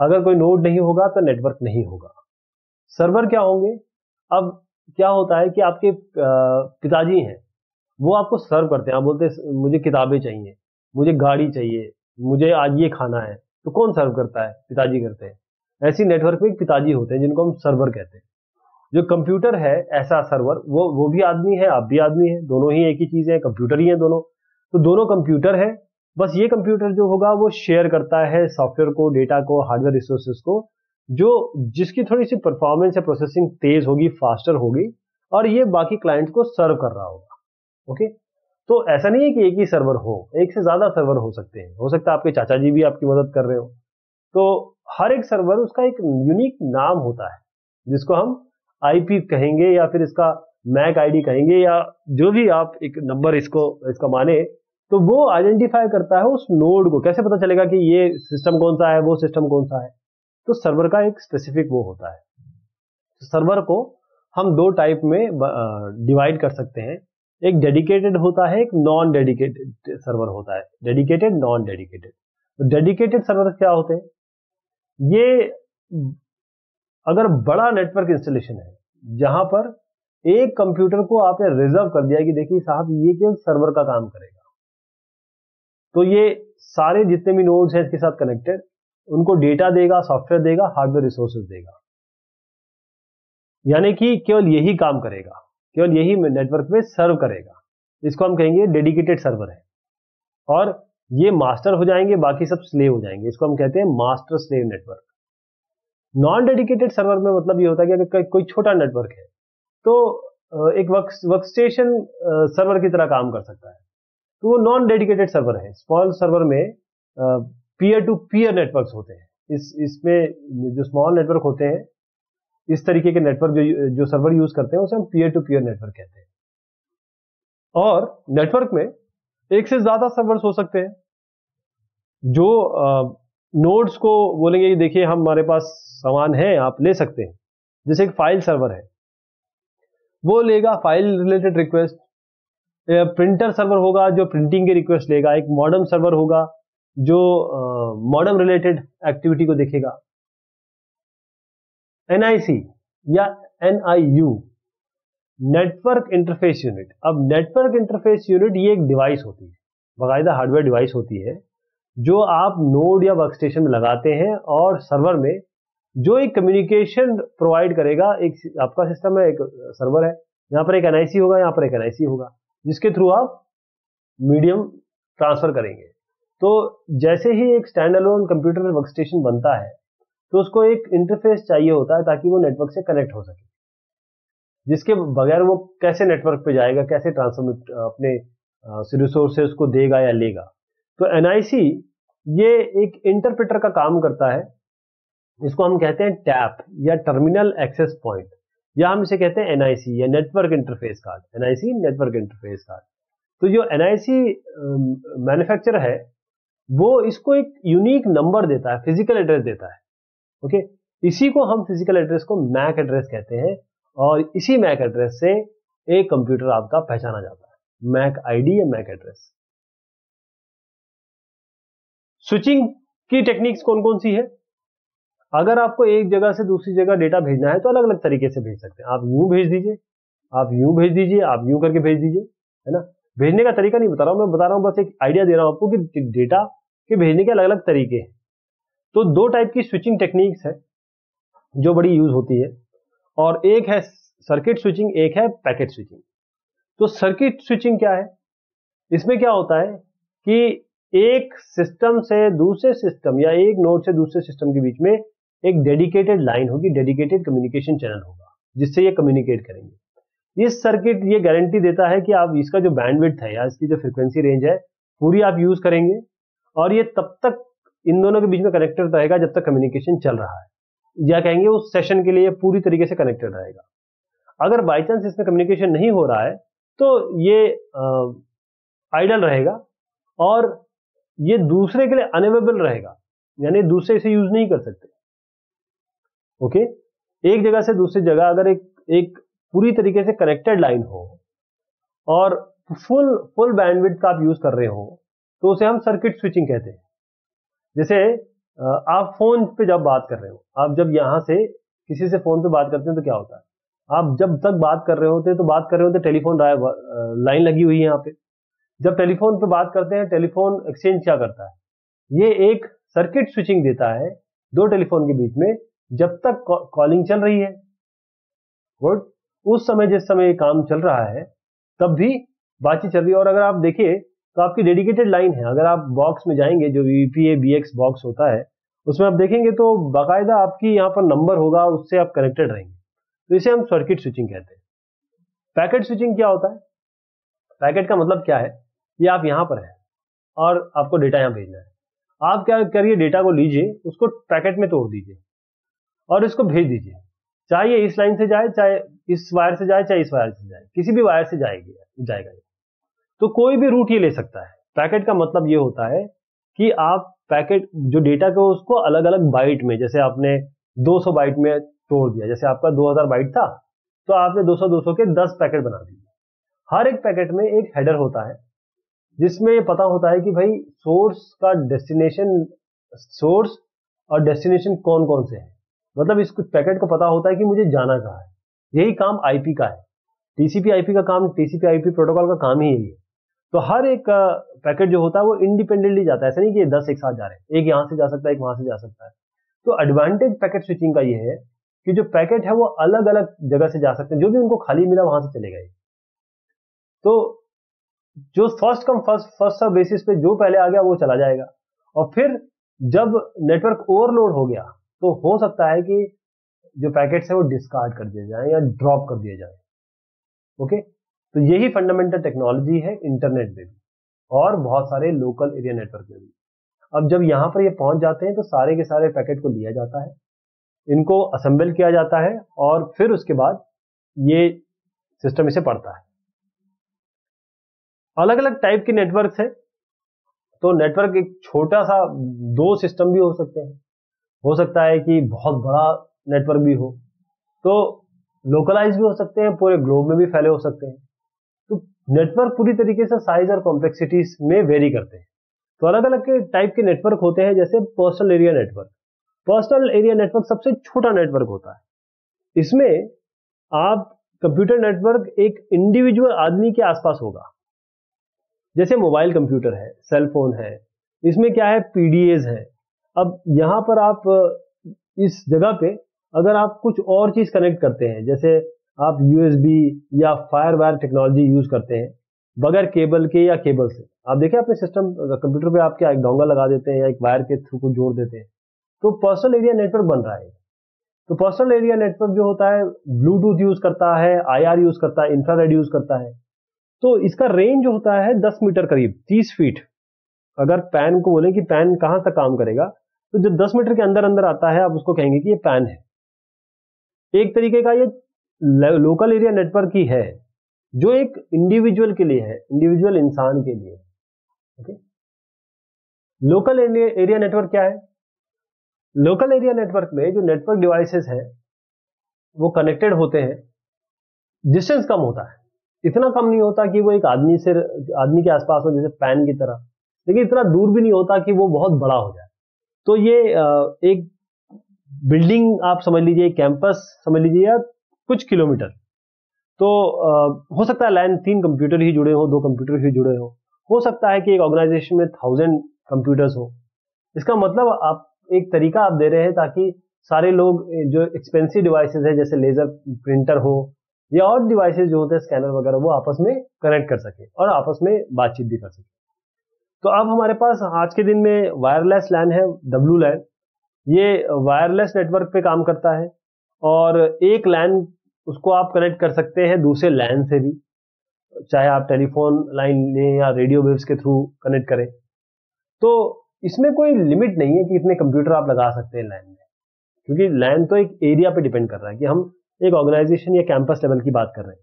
अगर कोई नोड नहीं होगा तो नेटवर्क नहीं होगा। सर्वर क्या होंगे? अब क्या होता है कि आपके पिताजी हैं। वो आपको सर्व करते हैं। आप बोलते हैं मुझे किताबें चाहिए, मुझे गाड़ी चाहिए, मुझे आज ये खाना है। तो कौन सर्व करता है? पिताजी करते हैं। ऐसी नेटवर्क में पिताजी होते हैं, जिनको हम सर्वर कहते हैं। जो कंप्यूटर है, ऐसा सर्वर वो वो भी आदमी है, आप भी आदमी है, दोनों ही एक ही चीज़ है कंप्यूटर ही है दोनों। तो दोनों कंप्यूटर है, बस ये कंप्यूटर जो होगा, वो शेयर करता है सॉफ्टवेयर को डेटा को हार्डवेयर रिसोर्सेज को जो जिसकी थोड़ी सी परफॉर्मेंस या प्रोसेसिंग तेज होगी फास्टर होगी, और ये बाकी क्लाइंट को सर्व कर रहा होगा ओके तो ऐसा नहीं है कि एक ही सर्वर हो, एक से ज़्यादा सर्वर हो सकते हैं। हो सकता है आपके चाचा जी भी आपकी मदद कर रहे हो। तो हर एक सर्वर उसका एक यूनिक नाम होता है, जिसको हम आईपी कहेंगे या फिर इसका मैक आईडी कहेंगे या जो भी आप एक नंबर इसको, इसका माने तो वो आइडेंटिफाई करता है उस नोड को। कैसे पता चलेगा कि ये सिस्टम कौन सा है, वो सिस्टम कौन सा है? तो सर्वर का एक स्पेसिफिक वो होता है। तो सर्वर को हम दो टाइप में डिवाइड कर सकते हैं। एक डेडिकेटेड होता है, एक नॉन डेडिकेटेड सर्वर होता है। डेडिकेटेड नॉन डेडिकेटेड तो डेडिकेटेड सर्वर क्या होते हैं? ये, अगर बड़ा नेटवर्क इंस्टॉलेशन है, जहाँ पर एक कंप्यूटर को आपने रिज़र्व कर दिया कि देखिए साहब, ये केवल सर्वर का काम करेगा। तो ये सारे जितने भी नोड्स हैं इसके साथ कनेक्टेड उनको डेटा देगा सॉफ्टवेयर देगा हार्डवेयर रिसोर्सेज देगा। यानी कि केवल यही काम करेगा, केवल यही नेटवर्क में सर्व करेगा। इसको हम कहेंगे डेडिकेटेड सर्वर है। और ये मास्टर हो जाएँगे, बाकी सब स्लेव हो जाएँगे। इसको हम कहते हैं master slave network non dedicated server में मतलब ये होता है कि अगर कोई छोटा नेटवर्क है तो एक वर्क वर्क स्टेशन सर्वर की तरह काम कर सकता है। तो वो नॉन डेडिकेटेड सर्वर है। स्मॉल सर्वर में पीयर टू पीयर नेटवर्क्स होते हैं। इस, इसमें जो स्मॉल नेटवर्क होते हैं, इस तरीके के नेटवर्क जो जो सर्वर यूज़ करते हैं, उसे हम पीयर टू पीयर नेटवर्क कहते हैं। और नेटवर्क में एक से ज़्यादा सर्वर्स हो सकते हैं, जो नोड्स को बोलेंगे देखिए हम हमारे पास सामान है, आप ले सकते हैं। जैसे एक फ़ाइल सर्वर है। वो लेगा file related request printer server होगा जो प्रिंटिंग की रिक्वेस्ट लेगा, एक मॉडर्न सर्वर होगा जो मॉडर्न रिलेटेड एक्टिविटी को देखेगा। एनआईसी या एनआईयू नेटवर्क इंटरफेस यूनिट अब नेटवर्क इंटरफेस यूनिट ये एक डिवाइस होती है, बाकायदा हार्डवेयर डिवाइस होती है, जो आप नोड या वर्क स्टेशन में लगाते हैं और सर्वर में जो एक कम्युनिकेशन प्रोवाइड करेगा, एक आपका सिस्टम है, एक सर्वर है, यहाँ पर एक एनआईसी होगा, यहाँ पर एक एनआईसी होगा, जिसके थ्रू आप मीडियम ट्रांसफ़र करेंगे। तो जैसे ही एक स्टैंड अलोन कंप्यूटर वर्कस्टेशन बनता है तो उसको एक इंटरफेस चाहिए होता है ताकि वो नेटवर्क से कनेक्ट हो सके। जिसके बगैर वो कैसे नेटवर्क पे जाएगा, कैसे ट्रांसफ़र अपने रिसोर्सेज को देगा या लेगा। तो एनआईसी ये एक इंटरप्रेटर का काम करता है। इसको हम कहते हैं टैप या टर्मिनल एक्सेस पॉइंट या हम इसे कहते हैं एनआईसी या network interface card NIC network interface card तो जो एनआईसी मैन्युफैक्चर है वो इसको एक यूनिक नंबर देता है फ़िज़िकल एड्रेस देता है। ओके इसी को हम फ़िज़िकल एड्रेस को मैक एड्रेस कहते हैं और इसी मैक एड्रेस से एक कंप्यूटर आपका पहचाना जाता है। मैक आईडी या मैक एड्रेस स्विचिंग की टेक्निक्स कौन कौन सी है? अगर आपको एक जगह से दूसरी जगह डेटा भेजना है तो अलग अलग तरीके से भेज सकते हैं। आप यूँ भेज दीजिए, आप यूँ भेज दीजिए, आप यूँ करके भेज दीजिए, है ना? भेजने का तरीका नहीं बता रहा हूँ, मैं बता रहा हूँ, बस एक आइडिया दे रहा हूँ आपको कि डेटा के भेजने के अलग अलग तरीके हैं। तो दो टाइप की स्विचिंग टेक्निक्स है, जो बड़ी यूज़ होती है। और एक है सर्किट स्विचिंग एक है पैकेट स्विचिंग तो सर्किट स्विचिंग क्या है? इसमें क्या होता है कि एक सिस्टम से दूसरे सिस्टम या एक नोड से दूसरे सिस्टम के बीच में एक डेडिकेटेड लाइन होगी डेडिकेटेड कम्युनिकेशन चैनल होगा, जिससे ये कम्युनिकेट करेंगे। इस सर्किट ये गारंटी देता है कि आप इसका जो बैंडविड्थ है या इसकी जो फ्रिक्वेंसी रेंज है, पूरी आप यूज़ करेंगे। और ये तब तक इन दोनों के बीच में कनेक्टेड रहेगा जब तक कम्युनिकेशन चल रहा है। या कहेंगे उस सेशन के लिए पूरी तरीके से कनेक्टेड रहेगा। अगर बाई चांस इसमें कम्युनिकेशन नहीं हो रहा है तो ये आइडल रहेगा और ये दूसरे के लिए अनेबल रहेगा। यानी दूसरे इसे यूज़ नहीं कर सकते। ओके एक जगह से दूसरी जगह अगर एक एक पूरी तरीके से कनेक्टेड लाइन हो और फुल फुल बैंडविड्थ का आप यूज़ कर रहे हो तो उसे हम सर्किट स्विचिंग कहते हैं। जैसे आप फ़ोन पे जब बात कर रहे हो, आप जब यहाँ से किसी से फ़ोन पे बात करते हैं तो क्या होता है? आप जब तक बात कर रहे होते हैं तो बात कर रहे होते टेलीफोन लाइन लगी हुई है यहाँ पे। जब टेलीफोन पे बात करते हैं टेलीफोन एक्सचेंज क्या करता है? ये एक सर्किट स्विचिंग देता है दो टेलीफोन के बीच में, जब तक कॉलिंग चल रही है। गुड उस समय, जिस समय ये काम चल रहा है, तब भी बातचीत चल रही है। और अगर आप देखिए तो आपकी डेडिकेटेड लाइन है। अगर आप बॉक्स में जाएँगे, जो वीपीए बीएक्स बॉक्स होता है, उसमें आप देखेंगे तो बाकायदा आपकी यहाँ पर नंबर होगा उससे आप कनेक्टेड रहेंगे। तो इसे हम सर्किट स्विचिंग कहते हैं। पैकेट स्विचिंग क्या होता है? पैकेट का मतलब क्या है? ये आप यहाँ पर है और आपको डेटा यहाँ भेजना है। आप क्या करिए डेटा को लीजिए, उसको पैकेट में तोड़ दीजिए और इसको भेज दीजिए। चाहे ये इस लाइन से जाए, चाहे इस वायर से जाए, चाहे इस वायर से जाए। किसी भी वायर से जाएगी, जाएगा ये। तो कोई भी रूट ये ले सकता है। पैकेट का मतलब ये होता है कि आप पैकेट जो डेटा को उसको अलग अलग बाइट में, जैसे आपने 200 बाइट में तोड़ दिया, जैसे आपका 2000 बाइट था तो आपने 200 200 के 10 पैकेट बना दिए। हर एक पैकेट में एक हेडर होता है, जिसमें ये पता होता है कि भाई सोर्स का डेस्टिनेशन सोर्स और डेस्टिनेशन कौन कौन से है। मतलब इस पैकेट को पता होता है कि मुझे जाना कहाँ है। यही काम आईपी का है। टीसीपी आईपी का काम टीसीपी आईपी प्रोटोकॉल का काम ही यही है। तो हर एक पैकेट जो होता है वो इंडिपेंडेंटली जाता है। ऐसा नहीं कि दस एक साथ जा रहे हैं। एक यहाँ से जा सकता है, एक वहाँ से जा सकता है। तो एडवांटेज पैकेट स्विचिंग का ये है कि जो पैकेट है वो अलग अलग जगह से जा सकते हैं। जो भी उनको खाली मिला वहाँ से चले गए। तो जो first come first first serve basis पे जो पहले आ गया वो चला जाएगा। और फिर जब नेटवर्क ओवरलोड हो गया तो हो सकता है कि जो पैकेट्स है वो डिस्कार्ड कर दिए जाए या ड्रॉप कर दिए जाए। ओके तो यही फंडामेंटल टेक्नोलॉजी है इंटरनेट में भी, और बहुत सारे लोकल एरिया नेटवर्क में भी। अब जब यहाँ पर ये पहुँच जाते हैं तो सारे के सारे पैकेट को लिया जाता है, इनको असेंबल किया जाता है, और फिर उसके बाद ये सिस्टम इसे पढ़ता है। अलग अलग टाइप के नेटवर्क है तो नेटवर्क एक छोटा सा, दो सिस्टम भी हो सकते हैं। हो सकता है कि बहुत बड़ा नेटवर्क भी हो तो लोकलाइज भी हो सकते हैं, पूरे ग्लोब में भी फैले हो सकते हैं। नेटवर्क पूरी तरीके से साइज़ और कॉम्प्लेक्सिटीज में वेरी करते हैं। तो अलग अलग के टाइप के नेटवर्क होते हैं, जैसे personal area network personal area network सबसे छोटा नेटवर्क होता है। इसमें आप कंप्यूटर नेटवर्क एक इंडिविजुअल आदमी के आसपास होगा। जैसे मोबाइल कंप्यूटर है सेल फ़ोन है, इसमें क्या है? पीडीएज है। अब यहाँ पर आप, इस जगह पे अगर आप कुछ और चीज़ कनेक्ट करते हैं, जैसे आप यूएसबी या फायर वायर टेक्नोलॉजी यूज़ करते हैं, बगैर केबल के या केबल से। आप देखें, अपने सिस्टम कंप्यूटर पे आप क्या एक डोंगा लगा देते हैं या एक वायर के थ्रू को जोड़ देते हैं। तो पर्सनल एरिया नेटवर्क बन रहा है। तो पर्सनल एरिया नेटवर्क जो होता है ब्लूटूथ यूज़ करता है आईआर यूज़ करता है इंफ्रारेड यूज़ करता है। तो इसका रेंज जो होता है 10 मीटर करीब 30 फीट अगर पैन को बोले कि पैन कहाँ तक काम करेगा तो जब 10 मीटर के अंदर अंदर आता है, आप उसको कहेंगे कि ये पैन है। एक तरीके का ये लोकल एरिया नेटवर्क ही है, जो एक इंडिविजुअल के लिए है इंडिविजुअल इंसान के लिए ओके लोकल एरिया नेटवर्क क्या है? लोकल एरिया नेटवर्क में जो नेटवर्क डिवाइसेस है, वो कनेक्टेड होते हैं डिस्टेंस कम होता है। इतना कम नहीं होता कि वो एक आदमी से, आदमी के आसपास हो, जैसे पैन की तरह। लेकिन इतना दूर भी नहीं होता कि वो बहुत बड़ा हो जाए। तो ये एक बिल्डिंग आप समझ लीजिए कैंपस समझ लीजिए, या कुछ किलोमीटर। तो आ, हो सकता है लाइन तीन कंप्यूटर ही जुड़े हो दो कंप्यूटर ही जुड़े हो। हो सकता है कि एक ऑर्गेनाइजेशन में थाउज़ेंड कंप्यूटर्स हो। इसका मतलब आप एक तरीका आप दे रहे हैं ताकि सारे लोग जो एक्सपेंसिव डिवाइसेज है जैसे लेजर प्रिंटर हो या और डिवाइसेज जो होते हैं स्कैनर वगैरह वो आपस में कनेक्ट कर सके और आपस में बातचीत भी कर सके। तो अब हमारे पास आज के दिन में वायरलेस लैन है डब्लू लैन ये वायरलेस नेटवर्क पे काम करता है और एक लैन उसको आप कनेक्ट कर सकते हैं दूसरे लैन से भी। चाहे आप टेलीफोन लाइन लें या रेडियो वेव्स के थ्रू कनेक्ट करें। तो इसमें कोई लिमिट नहीं है कि इतने कंप्यूटर आप लगा सकते हैं लैन में। क्योंकि लैन तो एक एरिया पे डिपेंड कर रहा है कि हम एक ऑर्गेनाइजेशन या कैंपस लेवल की बात कर रहे हैं।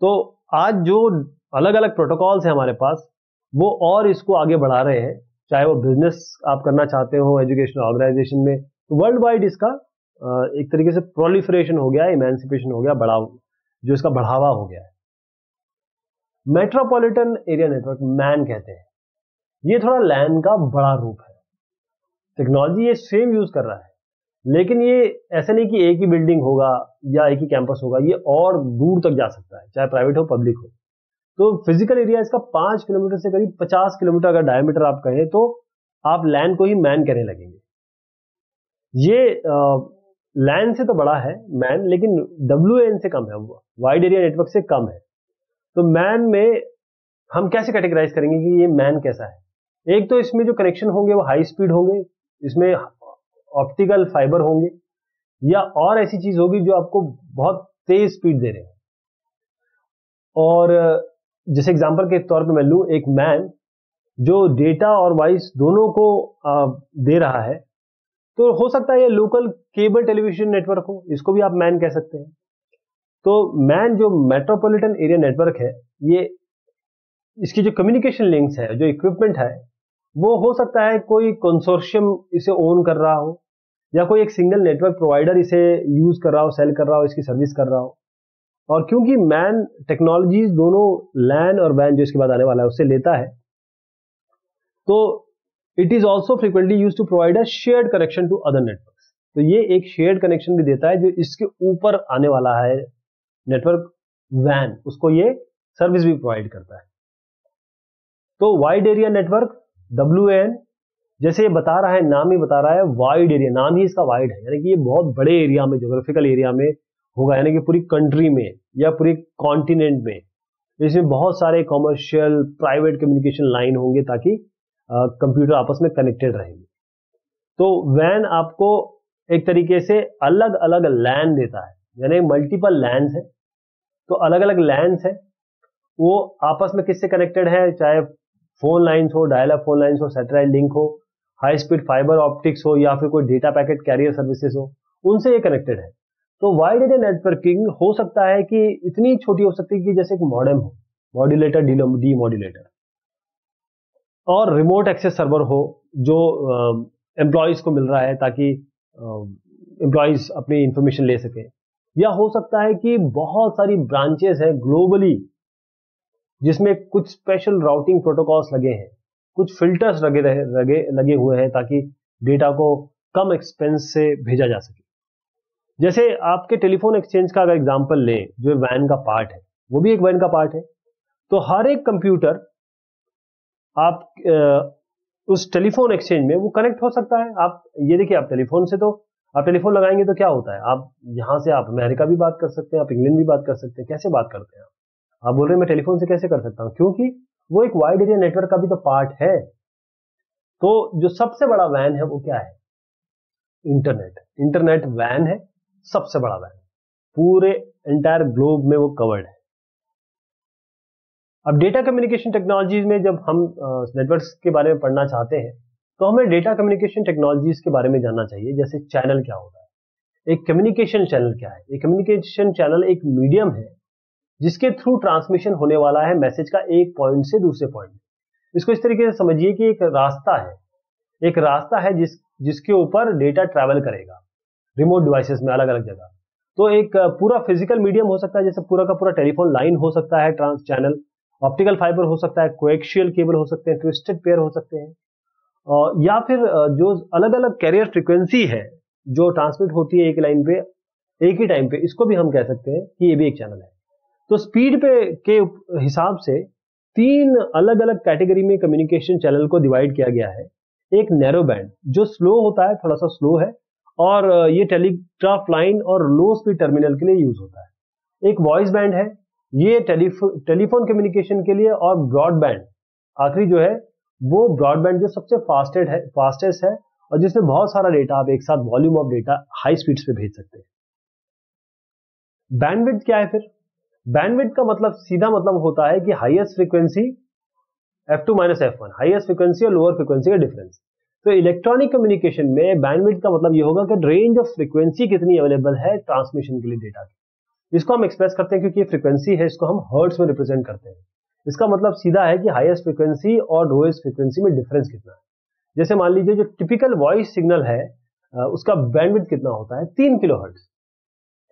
तो आज जो अलग अलग प्रोटोकॉल्स हैं हमारे पास, वो और इसको आगे बढ़ा रहे हैं। चाहे वो बिज़नेस आप करना चाहते हो एजुकेशन ऑर्गेनाइजेशन में तो वर्ल्ड वाइड इसका एक तरीके से प्रोलिफरेशन हो गया इमेंसिपेशन हो गया, बढ़ाव, जो इसका बढ़ावा हो गया है। मेट्रोपॉलिटन एरिया नेटवर्क मैन कहते हैं। ये थोड़ा लैन का बड़ा रूप है। टेक्नोलॉजी ये सेम यूज़ कर रहा है। लेकिन ये ऐसा नहीं कि एक ही बिल्डिंग होगा या एक ही कैंपस होगा, ये और दूर तक जा सकता है, चाहे प्राइवेट हो पब्लिक हो। तो फ़िज़िकल एरिया इसका पाँच किलोमीटर से करीब पचास किलोमीटर अगर डायमीटर आप कहें तो आप लैंड को ही मैन कहने लगेंगे। ये लैंड से तो बड़ा है मैन लेकिन डब्ल्यू से कम है वाइड एरिया नेटवर्क से कम है। तो मैन में हम कैसे कैटेगराइज करेंगे कि ये मैन कैसा है? एक तो इसमें जो कनेक्शन होंगे वो हाई स्पीड होंगे, इसमें ऑप्टिकल फाइबर होंगे, या और ऐसी चीज़ होगी जो आपको बहुत तेज स्पीड दे रहे हैं। और, जैसे एग्जांपल के तौर पे मैं लू, एक मैन जो डेटा और वॉइस दोनों को दे रहा है तो हो सकता है ये लोकल केबल टेलीविज़न नेटवर्क हो, इसको भी आप मैन कह सकते हैं। तो मैन जो मेट्रोपॉलिटन एरिया नेटवर्क है, ये इसकी जो कम्युनिकेशन लिंक्स है, जो इक्विपमेंट है, वो हो सकता है कोई कंसोर्शियम इसे ओन कर रहा हो, या कोई एक सिंगल नेटवर्क प्रोवाइडर इसे यूज़ कर रहा हो सेल कर रहा हो, इसकी सर्विस कर रहा हो। और क्योंकि मैन टेक्नोलॉजीज़ दोनों लैन और वैन जो इसके बाद आने वाला है, उससे लेता है तो it is also frequently use to provide a shared connection to other network तो ये एक शेयर्ड कनेक्शन भी देता है, जो इसके ऊपर आने वाला है नेटवर्क वैन उसको ये सर्विस भी प्रोवाइड करता है। तो wide area network W N जैसे ये बता रहा है, नाम ही बता रहा है वाइड एरिया नाम ही इसका वाइड है। यानी कि ये बहुत बड़े एरिया में जोग्राफिकल एरिया में होगा, यानी कि पूरी कंट्री में या पूरी कॉन्टिनेंट में। इसमें बहुत सारे कॉमर्शियल प्राइवेट कम्युनिकेशन लाइन होंगे ताकि कंप्यूटर आपस में कनेक्टेड रहेंगे। तो वैन आपको एक तरीके से अलग अलग लैंड देता है, यानी मल्टीपल लैंड है। तो अलग अलग लैंड है, वो आपस में किससे कनेक्टेड है? चाहे फ़ोन लाइन्स हो डायल फ़ोन लाइन्स हो सैटेलाइट लिंक हो हाई स्पीड फाइबर ऑप्टिक्स हो, या फिर कोई डेटा पैकेट कैरियर सर्विसेज़ हो, उनसे ये कनेक्टेड है। तो वाइड एरिया नेटवर्किंग हो सकता है कि इतनी छोटी हो सकती है कि जैसे एक मॉडर्म हो मॉड्यूलेटर डी मॉड्यूलेटर और रिमोट एक्सेस सर्वर हो, जो एम्प्लॉयज़ को मिल रहा है ताकि एम्प्लॉयज़ अपनी इंफॉर्मेशन ले सके। या हो सकता है कि बहुत सारी ब्रांचेस हैं ग्लोबली जिसमें कुछ स्पेशल राउटिंग प्रोटोकॉल्स लगे हैं, कुछ फिल्टर्स लगे रहे, लगे लगे हुए हैं ताकि डेटा को कम एक्सपेंस से भेजा जा सके। जैसे आपके टेलीफोन एक्सचेंज का अगर एग्ज़ाम्पल लें, जो वैन का पार्ट है, वो भी एक वैन का पार्ट है। तो हर एक कंप्यूटर आप उस टेलीफोन एक्सचेंज में वो कनेक्ट हो सकता है। आप, ये देखिए, आप टेलीफोन से तो आप टेलीफोन लगाएँगे तो क्या होता है? आप यहाँ से आप अमेरिका भी बात कर सकते हैं, आप इंग्लैंड भी बात कर सकते हैं। कैसे बात करते हैं आप बोल रहे हैं, मैं टेलीफोन से कैसे कर सकता हूँ? क्योंकि वो एक वाइड एरिया नेटवर्क का भी तो पार्ट है। तो जो सबसे बड़ा वैन है वो क्या है? इंटरनेट। इंटरनेट वैन है, सबसे बड़ा वैन। पूरे एंटायर ग्लोब में वो कवर्ड है। अब डेटा कम्युनिकेशन टेक्नोलॉजीज़ में जब हम नेटवर्क्स के बारे में पढ़ना चाहते हैं तो हमें डेटा कम्युनिकेशन टेक्नोलॉजीज़ के बारे में जानना चाहिए, जैसे चैनल क्या होता है। एक कम्युनिकेशन चैनल क्या है? एक कम्युनिकेशन चैनल एक मीडियम है, जिसके थ्रू ट्रांसमिशन होने वाला है मैसेज का एक पॉइंट से दूसरे पॉइंट इसको इस तरीके से समझिए कि एक रास्ता है, एक रास्ता है जिस, जिसके ऊपर डेटा ट्रैवल करेगा रिमोट डिवाइसेस में अलग अलग जगह। तो एक पूरा फ़िज़िकल मीडियम हो सकता है, जैसे पूरा का पूरा टेलीफोन लाइन हो सकता है ट्रांस चैनल ऑप्टिकल फाइबर हो सकता है कोएक्शियल केबल हो सकते हैं, ट्विस्टेड पेयर हो सकते हैं या फिर जो अलग अलग कैरियर फ्रिक्वेंसी है, जो ट्रांसमिट होती है एक लाइन पे, एक ही टाइम पे, इसको भी हम कह सकते हैं कि ये भी एक चैनल है। तो स्पीड पे, के हिसाब से तीन अलग अलग कैटेगरी में कम्युनिकेशन चैनल को डिवाइड किया गया है। एक नैरो बैंड जो स्लो होता है, थोड़ा सा स्लो है, और ये टेलीग्राफ लाइन और लो स्पीड टर्मिनल के लिए यूज़ होता है। एक वॉइस बैंड है ये टेलीफोन कम्युनिकेशन के लिए और ब्रॉडबैंड आखिरी जो है, वो ब्रॉडबैंड जो सबसे फास्टेड है फास्टेस्ट है और जिसमें बहुत सारा डेटा आप एक साथ volume of data high speeds पे भेज सकते हैं। बैंडविड्थ क्या है फिर? बैंडविड्थ का मतलब सीधा मतलब होता है कि highest frequency F two minus F one highest frequency और लोअर फ्रीक्वेंसी का डिफरेंस तो इलेक्ट्रॉनिक कम्युनिकेशन में बैंडविड्थ का मतलब ये होगा कि रेंज ऑफ़ फ्रीक्वेंसी कितनी अवेलेबल है ट्रांसमिशन के लिए डेटा की। इसको हम एक्सप्रेस करते हैं क्योंकि फ्रीक्वेंसी है, इसको हम हर्ट्स में रिप्रेजेंट करते हैं। इसका मतलब सीधा है कि हाईएस्ट फ्रीक्वेंसी और लोएस्ट फ्रीक्वेंसी में डिफरेंस कितना है। जैसे मान लीजिए जो टिपिकल वॉइस सिग्नल है उसका बैंडविड्थ कितना होता है? तीन किलो हर्ट्स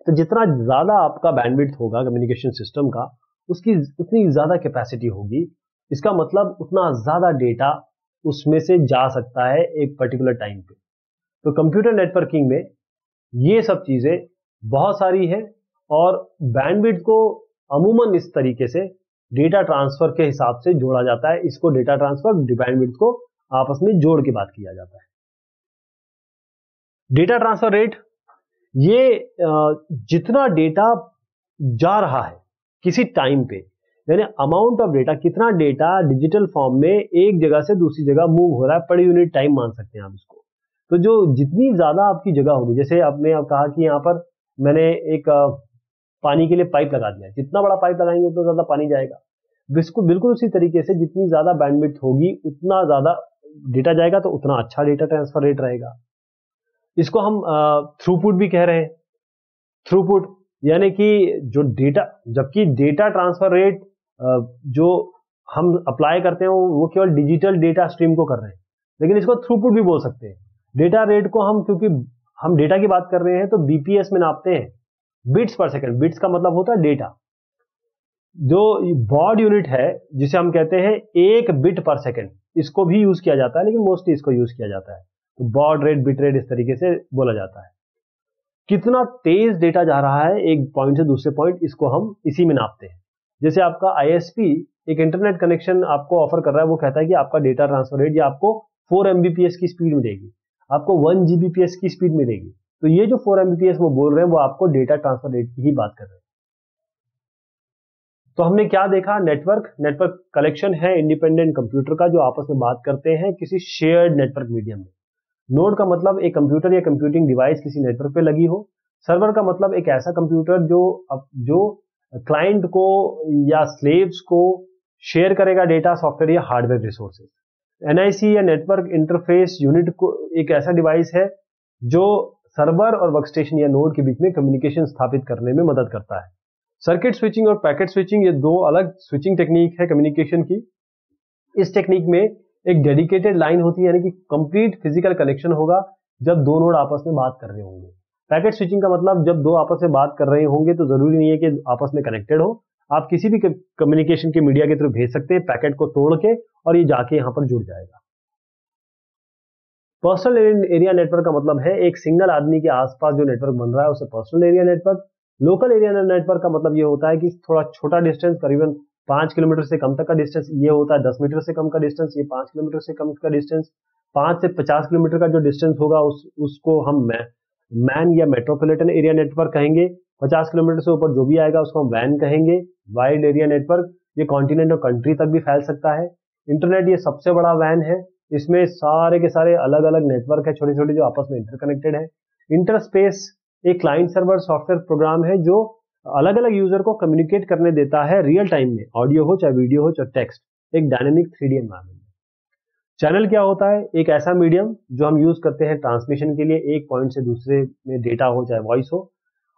तो जितना ज़्यादा आपका बैंडविड्थ होगा कम्युनिकेशन सिस्टम का, उसकी उतनी ज़्यादा कैपेसिटी होगी। इसका मतलब उतना ज़्यादा डेटा उसमें से जा सकता है एक पर्टिकुलर टाइम पे। तो कंप्यूटर नेटवर्किंग में ये सब चीज़ें बहुत सारी है। और बैंडविड्थ को अमूमन इस तरीके से डेटा ट्रांसफ़र के हिसाब से जोड़ा जाता है। इसको डेटा ट्रांसफ़र बैंडविड्थ को आपस में जोड़ के बात किया जाता है। डेटा ट्रांसफ़र रेट ये जितना डेटा जा रहा है किसी टाइम पे, यानी अमाउंट ऑफ़ डेटा कितना डेटा डिजिटल फॉर्म में एक जगह से दूसरी जगह मूव हो रहा है पर यूनिट टाइम मान सकते हैं आप इसको। तो जो जितनी ज़्यादा आपकी जगह होगी, जैसे आपने अब कहा कि यहाँ पर मैंने एक पानी के लिए पाइप लगा दिया। जितना बड़ा पाइप लगाएँगे, उतना ज़्यादा पानी जाएगा। बिल्कुल बिल्कुल उसी तरीके से जितनी ज़्यादा बैंडविड्थ होगी, उतना ज़्यादा डेटा जाएगा तो उतना अच्छा डेटा ट्रांसफ़र रेट रहेगा। इसको हम थ्रूपुट भी कह रहे हैं। थ्रूपुट यानी कि जो डेटा जबकि डेटा ट्रांसफ़र रेट जो हम अप्लाई करते हैं, वो केवल डिजिटल डेटा स्ट्रीम को कर रहे हैं। लेकिन इसको थ्रूपुट भी बोल सकते हैं। डेटा रेट को हम, क्योंकि हम डेटा की बात कर रहे हैं तो बीपीएस में नापते हैं। बिट्स पर सेकंड बिट्स का मतलब होता है डेटा जो बॉड यूनिट है, जिसे हम कहते हैं एक बिट पर सेकंड इसको भी यूज़ किया जाता है, लेकिन मोस्टली इसको यूज़ किया जाता है. तो बॉड रेट बिट रेट इस तरीके से बोला जाता है. कितना तेज डेटा जा रहा है एक पॉइंट से दूसरे पॉइंट इसको हम इसी में नापते हैं. जैसे आपका आईएसपी एक इंटरनेट कनेक्शन आपको ऑफ़र कर रहा है, वो कहता है कि आपका डेटा ट्रांसफ़र रेट या आपको फोर एमबीपीएस की स्पीड मिलेगी आपको वन जीबीपीएस की स्पीड मिलेगी तो ये जो फोर एमबीपीएस वो बोल रहे हैं, वो आपको डेटा ट्रांसफ़र रेट की ही बात कर रहे हैं। तो हमने क्या देखा? नेटवर्क नेटवर्क कलेक्शन है इंडिपेंडेंट कंप्यूटर का, जो आपस में बात करते हैं किसी शेयर्ड नेटवर्क मीडियम में। नोड का मतलब एक कंप्यूटर या कंप्यूटिंग डिवाइस किसी नेटवर्क पे लगी हो। सर्वर का मतलब एक ऐसा कंप्यूटर जो जो क्लाइंट को या स्लेव्स को शेयर करेगा डेटा सॉफ्टवेयर या हार्डवेयर रिसोर्सेज एनआईसी या नेटवर्क इंटरफेस यूनिट को एक ऐसा डिवाइस है, जो सर्वर और वर्कस्टेशन या नोड के बीच में कम्युनिकेशन स्थापित करने में मदद करता है। सर्किट स्विचिंग और पैकेट स्विचिंग ये दो अलग स्विचिंग टेक्निक है कम्युनिकेशन की। इस टेक्निक में एक डेडिकेटेड लाइन होती है, यानी कि कंप्लीट फ़िज़िकल कनेक्शन होगा जब दो नोड आपस में बात कर रहे होंगे। पैकेट स्विचिंग का मतलब जब दो आपस में बात कर रहे होंगे तो ज़रूरी नहीं है कि आपस में कनेक्टेड हो। आप किसी भी कम्युनिकेशन के मीडिया के थ्रू भेज सकते हैं पैकेट को तोड़ के और ये जाके यहाँ पर जुड़ जाएगा। पर्सनल एरिया नेटवर्क का मतलब है एक सिंगल आदमी के आसपास जो नेटवर्क बन रहा है, उसे personal area network local area network का मतलब ये होता है कि थोड़ा छोटा डिस्टेंस करीबन पाँच किलोमीटर से कम तक का डिस्टेंस ये होता है दस मीटर से कम का डिस्टेंस ये पाँच किलोमीटर से कम का डिस्टेंस पाँच से पचास किलोमीटर का जो डिस्टेंस होगा, उस, उसको हम मैन या मेट्रोपोलिटन एरिया नेटवर्क कहेंगे। 50 किलोमीटर से ऊपर जो भी आएगा, उसको हम वैन कहेंगे। वाइड एरिया नेटवर्क ये कॉन्टिनेंट और कंट्री तक भी फैल सकता है। इंटरनेट ये सबसे बड़ा वैन है। इसमें सारे के सारे अलग अलग नेटवर्क है छोटे छोटे जो आपस में इंटरकनेक्टेड है। इंटरस्पेस एक क्लाइंट सर्वर सॉफ्टवेयर प्रोग्राम है जो अलग अलग यूज़र को कम्युनिकेट करने देता है रियल टाइम में ऑडियो हो चाहे वीडियो हो चाहे टेक्स्ट एक डायनेमिक थ्री डी चैनल क्या होता है? एक ऐसा मीडियम जो हम यूज़ करते हैं ट्रांसमिशन के लिए, एक पॉइंट से दूसरे में डेटा हो चाहे वॉइस हो।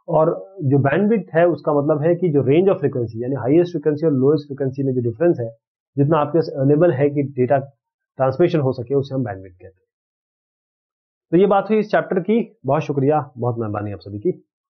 और जो बैंडविड्थ है, उसका मतलब है कि जो रेंज ऑफ़ फ्रिक्वेंसी यानी हाईएस्ट फ्रिक्वेंसी और लोएस्ट फ्रिक्वेंसी में जो डिफरेंस है, जितना आपके पास अवेलेबल है कि डेटा ट्रांसमिशन हो सके, उसे हम बैंडविड्थ कहते हैं। तो ये बात हुई इस चैप्टर की। बहुत शुक्रिया, बहुत मेहरबानी आप सभी की।